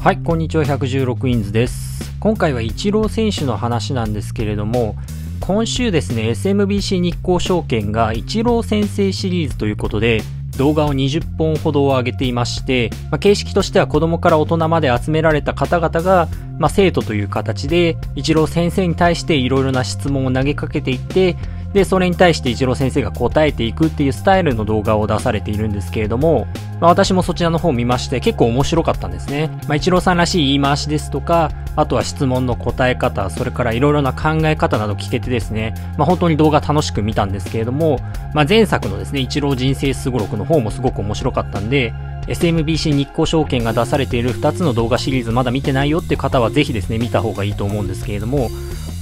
はい、こんにちは、116インズです。今回はイチロー選手の話なんですけれども、今週ですね、SMBC 日興証券がイチロー先生シリーズということで、動画を20本ほどを上げていまして、まあ、形式としては子供から大人まで集められた方々が、まあ、生徒という形で、イチロー先生に対していろいろな質問を投げかけていって、で、それに対して一郎先生が答えていくっていうスタイルの動画を出されているんですけれども、まあ、私もそちらの方を見まして結構面白かったんですね。まあ、一郎さんらしい言い回しですとか、あとは質問の答え方、それからいろいろな考え方など聞けてですね、まあ、本当に動画楽しく見たんですけれども、まあ、前作のですね、一郎人生すごろくの方もすごく面白かったんで、SMBC 日興証券が出されている2つの動画シリーズまだ見てないよって方はぜひですね、見た方がいいと思うんですけれども、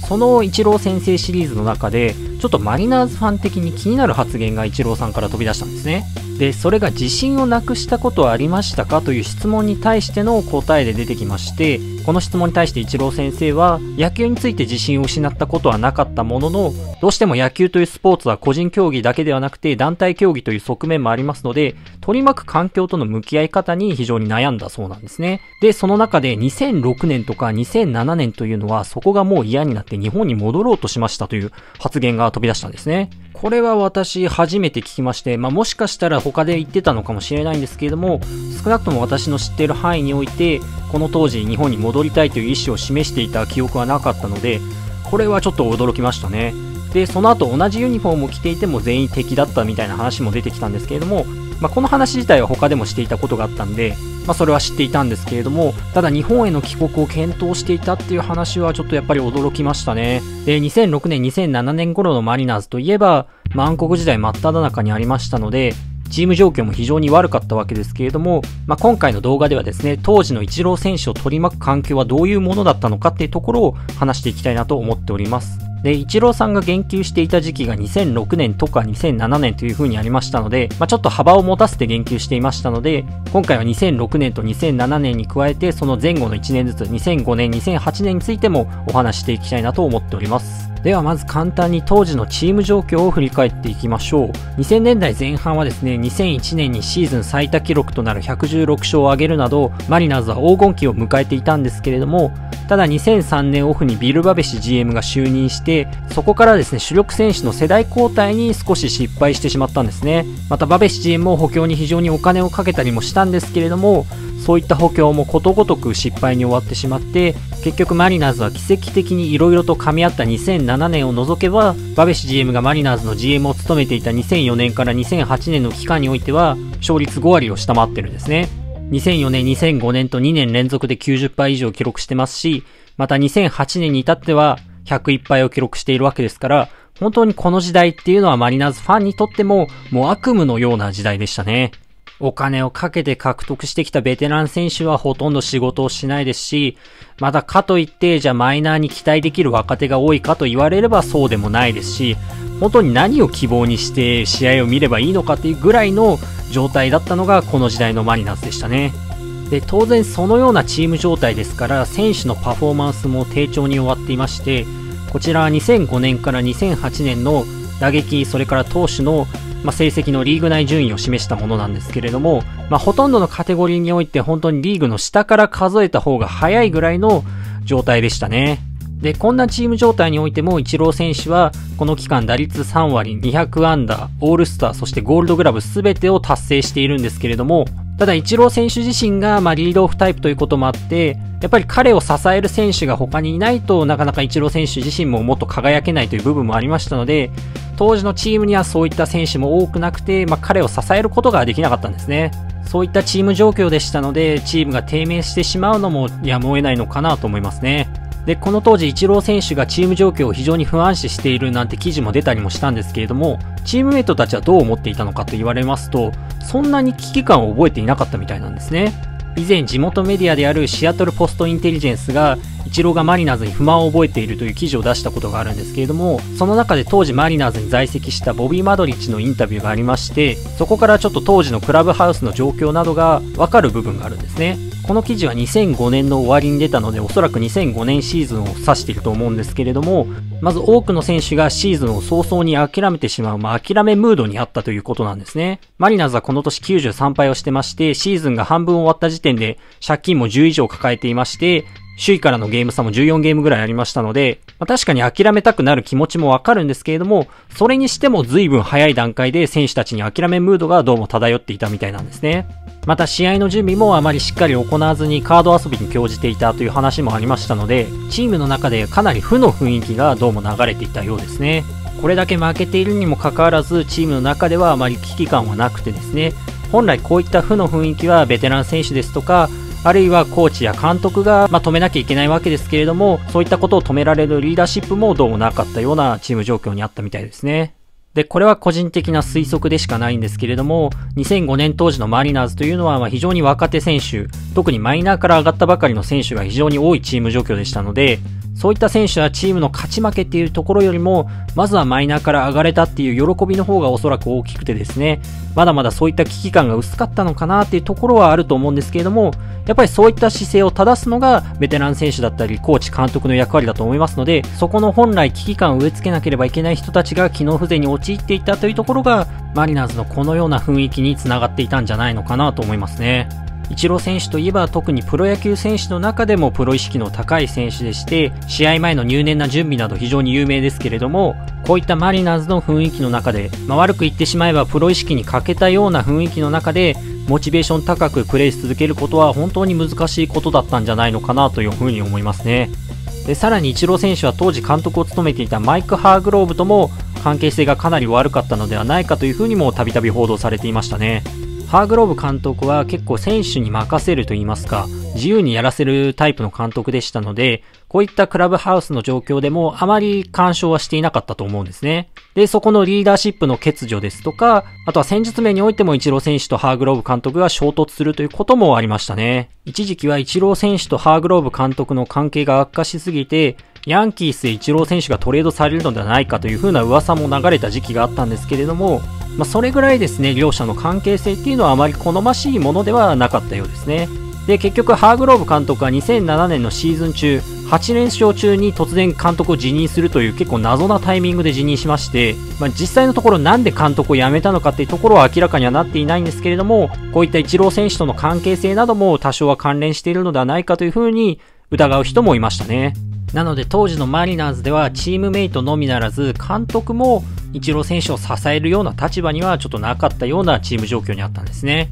そのイチロー先生シリーズの中で、ちょっとマリナーズファン的に気になる発言がイチローさんから飛び出したんですね。で、それが自信をなくしたことはありましたかという質問に対しての答えで出てきまして、この質問に対してイチロー先生は、野球について自信を失ったことはなかったものの、どうしても野球というスポーツは個人競技だけではなくて団体競技という側面もありますので、取り巻く環境との向き合い方に非常に悩んだそうなんですね。で、その中で2006年とか2007年というのはそこがもう嫌になって日本に戻ろうとしましたという発言が飛び出したんですね。これは私初めて聞きまして、まあ、もしかしたら他で言ってたのかもしれないんですけれども、少なくとも私の知っている範囲において、この当時日本に戻りたいという意思を示していた記憶はなかったので、これはちょっと驚きましたね。で、その後同じユニフォームを着ていても全員敵だったみたいな話も出てきたんですけれども、まあ、この話自体は他でもしていたことがあったんで、まあ、それは知っていたんですけれども、ただ日本への帰国を検討していたっていう話はちょっとやっぱり驚きましたね。で、2006年、2007年頃のマリナーズといえば、まあ、暗黒時代真っ只中にありましたので、チーム状況も非常に悪かったわけですけれども、まあ、今回の動画ではですね、当時のイチロー選手を取り巻く環境はどういうものだったのかっていうところを話していきたいなと思っております。で、イチローさんが言及していた時期が2006年とか2007年という風にありましたので、まあ、ちょっと幅を持たせて言及していましたので、今回は2006年と2007年に加えて、その前後の1年ずつ、2005年、2008年についてもお話していきたいなと思っております。ではまず簡単に当時のチーム状況を振り返っていきましょう。2000年代前半はですね、2001年にシーズン最多記録となる116勝を挙げるなど、マリナーズは黄金期を迎えていたんですけれども、ただ2003年オフにビル・バベシ GM が就任して、そこからですね、主力選手の世代交代に少し失敗してしまったんですね。またバベシ GM も補強に非常にお金をかけたりもしたんですけれども、そういった補強もことごとく失敗に終わってしまって、結局マリナーズは奇跡的に色々と噛み合った2007年を除けば、バベシ GM がマリナーズの GM を務めていた2004年から2008年の期間においては、勝率5割を下回ってるんですね。2004年、2005年と2年連続で90敗以上記録してますし、また2008年に至っては101敗を記録しているわけですから、本当にこの時代っていうのはマリナーズファンにとってももう悪夢のような時代でしたね。お金をかけて獲得してきたベテラン選手はほとんど仕事をしないですし、またかといって、じゃあマイナーに期待できる若手が多いかと言われればそうでもないですし、本当に何を希望にして試合を見ればいいのかっていうぐらいの状態だったのがこの時代のマリナーズでしたね。で、当然そのようなチーム状態ですから、選手のパフォーマンスも低調に終わっていまして、こちらは2005年から2008年の打撃、それから投手のまあ、成績のリーグ内順位を示したものなんですけれども、まあ、ほとんどのカテゴリーにおいて本当にリーグの下から数えた方が早いぐらいの状態でしたね。で、こんなチーム状態においても、イチロー選手は、この期間打率3割、200アンダー、オールスター、そしてゴールドグラブ全てを達成しているんですけれども、ただ、イチロー選手自身が、まあ、リードオフタイプということもあって、やっぱり彼を支える選手が他にいないとなかなかイチロー選手自身ももっと輝けないという部分もありましたので、当時のチームにはそういった選手も多くなくて、まあ、彼を支えることができなかったんですね。そういったチーム状況でしたので、チームが低迷してしまうのもやむを得ないのかなと思いますね。で、この当時、イチロー選手がチーム状況を非常に不安視しているなんて記事も出たりもしたんですけれども、チームメイトたちはどう思っていたのかと言われますと、そんなに危機感を覚えていなかったみたいなんですね。以前地元メディアであるシアトルポストインテリジェンスが、イチローがマリナーズに不満を覚えているという記事を出したことがあるんですけれども、その中で当時マリナーズに在籍したボビー・マドリッチのインタビューがありまして、そこからちょっと当時のクラブハウスの状況などがわかる部分があるんですね。この記事は2005年の終わりに出たので、おそらく2005年シーズンを指していると思うんですけれども、まず多くの選手がシーズンを早々に諦めてしまう、まあ、諦めムードにあったということなんですね。マリナーズはこの年93敗をしてまして、シーズンが半分終わった時点で借金も10以上抱えていまして、首位からのゲーム差も14ゲームぐらいありましたので、まあ、確かに諦めたくなる気持ちもわかるんですけれども、それにしても随分早い段階で選手たちに諦めムードがどうも漂っていたみたいなんですね。また試合の準備もあまりしっかり行わずにカード遊びに興じていたという話もありましたので、チームの中でかなり負の雰囲気がどうも流れていたようですね。これだけ負けているにもかかわらず、チームの中ではあまり危機感はなくてですね、本来こういった負の雰囲気はベテラン選手ですとか、あるいはコーチや監督が、まあ、止めなきゃいけないわけですけれども、そういったことを止められるリーダーシップもどうもなかったようなチーム状況にあったみたいですね。で、これは個人的な推測でしかないんですけれども、2005年当時のマリナーズというのは、ま非常に若手選手、特にマイナーから上がったばかりの選手が非常に多いチーム状況でしたので、そういった選手はチームの勝ち負けっていうところよりも、まずはマイナーから上がれたっていう喜びの方がおそらく大きくてですね、まだまだそういった危機感が薄かったのかなっていうところはあると思うんですけれども、やっぱりそういった姿勢を正すのがベテラン選手だったり、コーチ監督の役割だと思いますので、そこの本来危機感を植え付けなければいけない人たちが機能不全に陥っていたというところが、マリナーズのこのような雰囲気につながっていたんじゃないのかなと思いますね。イチロー選手といえば特にプロ野球選手の中でもプロ意識の高い選手でして、試合前の入念な準備など非常に有名ですけれども、こういったマリナーズの雰囲気の中で、まあ、悪く言ってしまえばプロ意識に欠けたような雰囲気の中で、モチベーション高くプレーし続けることは本当に難しいことだったんじゃないのかなというふうに思いますね。で、さらにイチロー選手は当時監督を務めていたマイク・ハーグローブとも関係性がかなり悪かったのではないかというふうにもたびたび報道されていましたね。ハーグローブ監督は結構選手に任せると言いますか、自由にやらせるタイプの監督でしたので、こういったクラブハウスの状況でもあまり干渉はしていなかったと思うんですね。で、そこのリーダーシップの欠如ですとか、あとは戦術面においてもイチロー選手とハーグローブ監督が衝突するということもありましたね。一時期はイチロー選手とハーグローブ監督の関係が悪化しすぎて、ヤンキースでイチロー選手がトレードされるのではないかという風な噂も流れた時期があったんですけれども、まあ、それぐらいですね、両者の関係性っていうのはあまり好ましいものではなかったようですね。で、結局、ハーグローブ監督は2007年のシーズン中、8連勝中に突然監督を辞任するという結構謎なタイミングで辞任しまして、まあ、実際のところなんで監督を辞めたのかっていうところは明らかにはなっていないんですけれども、こういったイチロー選手との関係性なども多少は関連しているのではないかというふうに疑う人もいましたね。なので当時のマリナーズではチームメイトのみならず監督もイチロー選手を支えるような立場にはちょっとなかったようなチーム状況にあったんですね。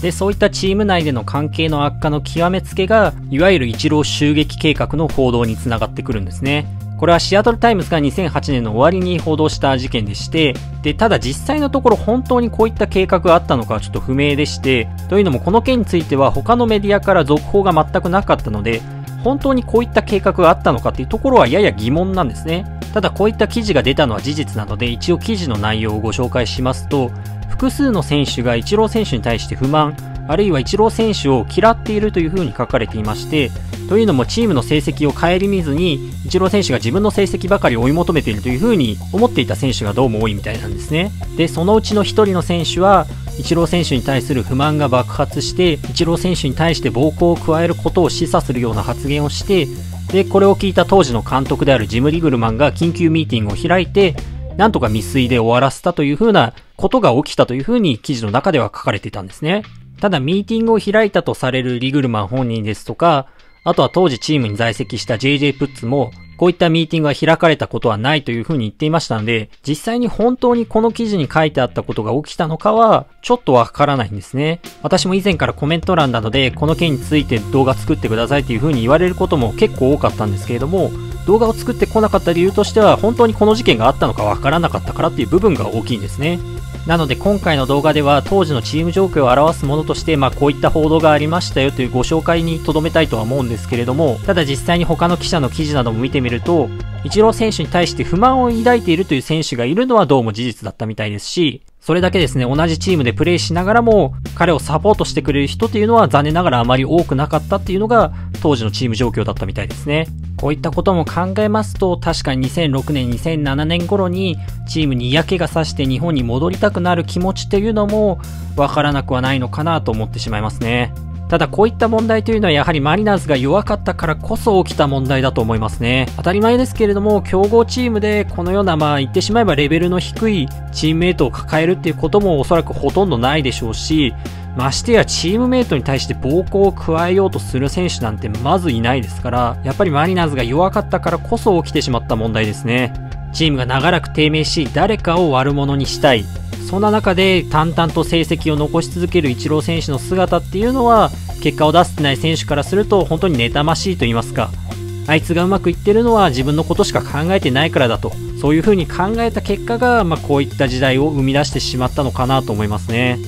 で、そういったチーム内での関係の悪化の極めつけが、いわゆるイチロー襲撃計画の報道につながってくるんですね。これはシアトルタイムズが2008年の終わりに報道した事件でして、で、ただ実際のところ本当にこういった計画があったのかはちょっと不明でして、というのもこの件については他のメディアから続報が全くなかったので、本当にこういった計画があったのかっていうところはやや疑問なんですね。ただこういった記事が出たのは事実なので一応記事の内容をご紹介しますと複数の選手がイチロー選手に対して不満あるいはイチロー選手を嫌っているというふうに書かれていましてというのもチームの成績を顧みずにイチロー選手が自分の成績ばかり追い求めているというふうに思っていた選手がどうも多いみたいなんですねでそのうちの1人の選手はイチロー選手に対する不満が爆発して、イチロー選手に対して暴行を加えることを示唆するような発言をして、で、これを聞いた当時の監督であるジム・リグルマンが緊急ミーティングを開いて、なんとか未遂で終わらせたというふうなことが起きたというふうに記事の中では書かれていたんですね。ただ、ミーティングを開いたとされるリグルマン本人ですとか、あとは当時チームに在籍した JJ プッツも、こういったミーティングが開かれたことはないというふうに言っていましたので、実際に本当にこの記事に書いてあったことが起きたのかは、ちょっとわからないんですね。私も以前からコメント欄などで、この件について動画作ってくださいというふうに言われることも結構多かったんですけれども、動画を作ってこなかった理由としては、本当にこの事件があったのかわからなかったからっていう部分が大きいんですね。なので今回の動画では当時のチーム状況を表すものとして、まあこういった報道がありましたよというご紹介に留めたいとは思うんですけれども、ただ実際に他の記者の記事なども見てみると、イチロー選手に対して不満を抱いているという選手がいるのはどうも事実だったみたいですし、それだけですね、同じチームでプレーしながらも、彼をサポートしてくれる人っていうのは残念ながらあまり多くなかったっていうのが、当時のチーム状況だったみたいですね。こういったことも考えますと、確かに2006年、2007年頃に、チームに嫌気がさして日本に戻りたくなる気持ちっていうのも、わからなくはないのかなと思ってしまいますね。ただこういった問題というのはやはりマリナーズが弱かったからこそ起きた問題だと思いますね。当たり前ですけれども、強豪チームでこのようなまあ言ってしまえばレベルの低いチームメイトを抱えるっていうこともおそらくほとんどないでしょうし、ましてやチームメイトに対して暴行を加えようとする選手なんてまずいないですから、やっぱりマリナーズが弱かったからこそ起きてしまった問題ですね。チームが長らく低迷し、誰かを悪者にしたい。そんな中で淡々と成績を残し続けるイチロー選手の姿っていうのは、結果を出せてない選手からすると本当に妬ましいと言いますか、あいつがうまくいってるのは自分のことしか考えてないからだと、そういう風に考えた結果が、まあ、こういった時代を生み出してしまったのかなと思いますね。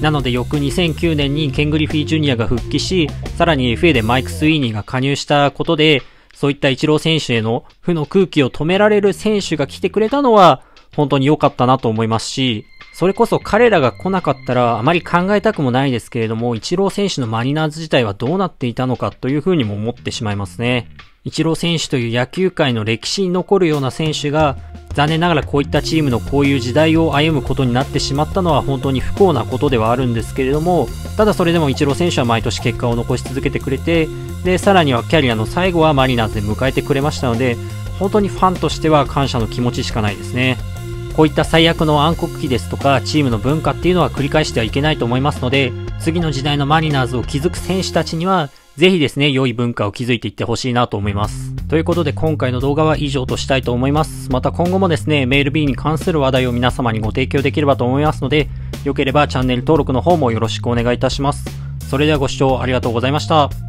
なので翌2009年にケン・グリフィー・ジュニアが復帰し、さらに FA でマイク・スウィーニーが加入したことで、そういったイチロー選手への負の空気を止められる選手が来てくれたのは、本当に良かったなと思いますし、それこそ彼らが来なかったらあまり考えたくもないですけれども、イチロー選手のマリナーズ自体はどうなっていたのかというふうにも思ってしまいますね。イチロー選手という野球界の歴史に残るような選手が、残念ながらこういったチームのこういう時代を歩むことになってしまったのは本当に不幸なことではあるんですけれども、ただそれでもイチロー選手は毎年結果を残し続けてくれて、で、さらにはキャリアの最後はマリナーズで迎えてくれましたので、本当にファンとしては感謝の気持ちしかないですね。こういった最悪の暗黒期ですとか、チームの文化っていうのは繰り返してはいけないと思いますので、次の時代のマリナーズを築く選手たちには、ぜひですね、良い文化を築いていってほしいなと思います。ということで今回の動画は以上としたいと思います。また今後もですね、メール B に関する話題を皆様にご提供できればと思いますので、良ければチャンネル登録の方もよろしくお願いいたします。それではご視聴ありがとうございました。